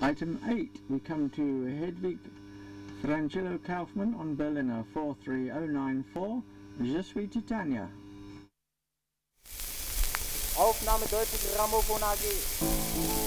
Item 8, we come to Hedwig Frangillo Kaufmann on Berliner 43094, Je suis Titania. Aufnahme Deutsche Grammophon AG.